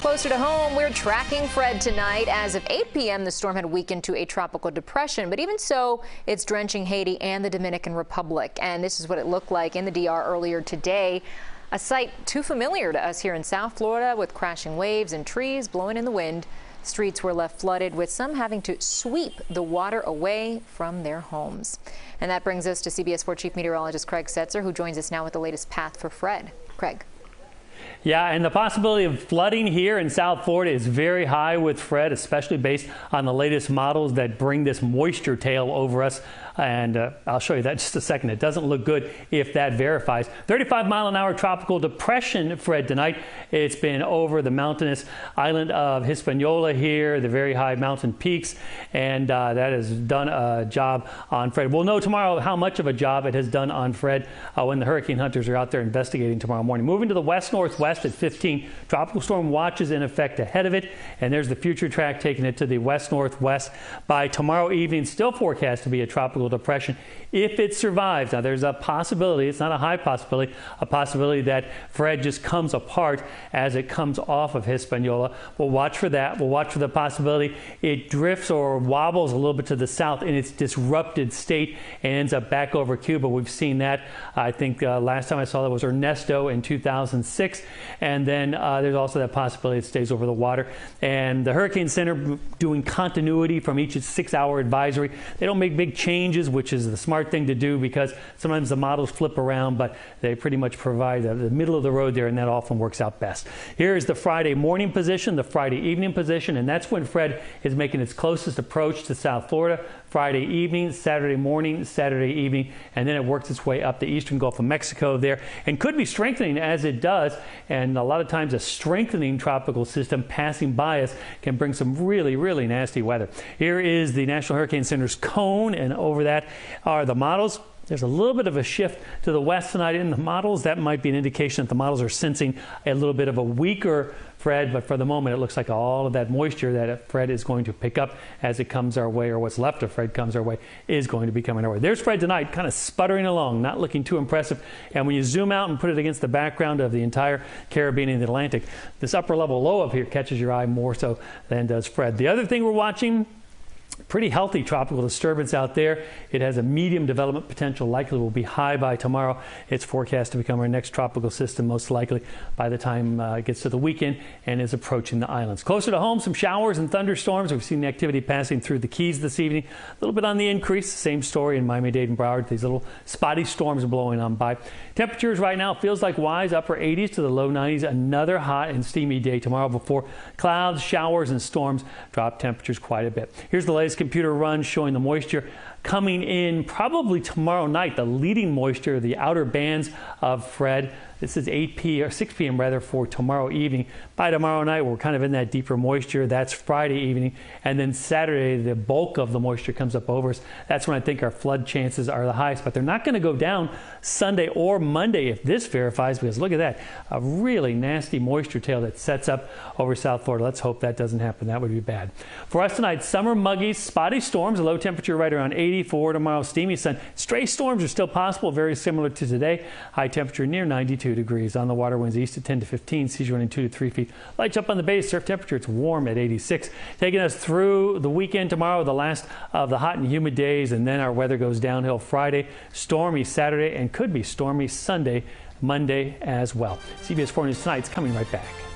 Closer to home, we're tracking Fred tonight. As of 8 p.m., the storm had weakened to a tropical depression, but even so, it's drenching Haiti and the Dominican Republic. And this is what it looked like in the DR earlier today. A sight too familiar to us here in South Florida with crashing waves and trees blowing in the wind. Streets were left flooded with some having to sweep the water away from their homes. And that brings us to CBS 4 Chief Meteorologist Craig Setzer, who joins us now with the latest path for Fred. Craig. Yeah, and the possibility of flooding here in South Florida is very high with Fred, especially based on the latest models that bring this moisture tail over us. And uh, I'll show you that just a second. It doesn't look good if that verifies. 35 mile an hour tropical depression, Fred, tonight. It's been over the mountainous island of Hispaniola here, the very high mountain peaks, and uh, that has done a job on Fred. We'll know tomorrow how much of a job it has done on Fred uh, when the hurricane hunters are out there investigating tomorrow morning. Moving to the west northwest at 15. Tropical storm watches in effect ahead of it, and there's the future track taking it to the west northwest by tomorrow evening. Still forecast to be a tropical depression if it survives. Now, there's a possibility, it's not a high possibility, a possibility that Fred just comes apart as it comes off of Hispaniola. We'll watch for that. We'll watch for the possibility it drifts or wobbles a little bit to the south in its disrupted state and ends up back over Cuba. We've seen that. I think uh, last time I saw that was Ernesto in 2006. And then uh, there's also that possibility it stays over the water. And the Hurricane Center doing continuity from each six hour advisory. They don't make big changes, which is the smart thing to do because sometimes the models flip around, but they pretty much provide the, the middle of the road there, and that often works out best. Here is the Friday morning position, the Friday evening position, and that's when Fred is making its closest approach to South Florida. Friday evening, Saturday morning, Saturday evening, and then it works its way up the eastern Gulf of Mexico there and could be strengthening as it does. And a lot of times, a strengthening tropical system passing by us can bring some really, really nasty weather. Here is the National Hurricane Center's cone, and over that are the models. There's a little bit of a shift to the west tonight in the models. That might be an indication that the models are sensing a little bit of a weaker Fred, but for the moment, it looks like all of that moisture that Fred is going to pick up as it comes our way, or what's left of Fred comes our way, is going to be coming our way. There's Fred tonight, kind of sputtering along, not looking too impressive. And when you zoom out and put it against the background of the entire Caribbean and the Atlantic, this upper level low up here catches your eye more so than does Fred. The other thing we're watching pretty healthy tropical disturbance out there. It has a medium development potential, likely will be high by tomorrow. It's forecast to become our next tropical system, most likely by the time uh, it gets to the weekend and is approaching the islands. Closer to home, some showers and thunderstorms. We've seen the activity passing through the Keys this evening. A little bit on the increase. Same story in Miami-Dade and Broward. These little spotty storms are blowing on by. Temperatures right now feels like wise, upper 80s to the low 90s. Another hot and steamy day tomorrow before clouds, showers, and storms drop temperatures quite a bit. Here's the latest latest computer runs, showing the moisture coming in probably tomorrow night, the leading moisture, the outer bands of Fred. This is 8 p or 6 p.m. rather for tomorrow evening. By tomorrow night, we're kind of in that deeper moisture. That's Friday evening, and then Saturday, the bulk of the moisture comes up over us. That's when I think our flood chances are the highest. But they're not going to go down Sunday or Monday if this verifies, because look at that, a really nasty moisture tail that sets up over South Florida. Let's hope that doesn't happen. That would be bad. For us tonight, summer muggy, spotty storms, a low temperature right around 84 tomorrow. Steamy sun. Stray storms are still possible, very similar to today. High temperature near 92 degrees. On the water, winds east at 10 to 15, seas running 2 to 3 feet. Lights up on the bay, surf temperature, it's warm at 86. Taking us through the weekend tomorrow, the last of the hot and humid days, and then our weather goes downhill Friday, stormy Saturday, and could be stormy Sunday, Monday as well. CBS 4 News Tonight's coming right back.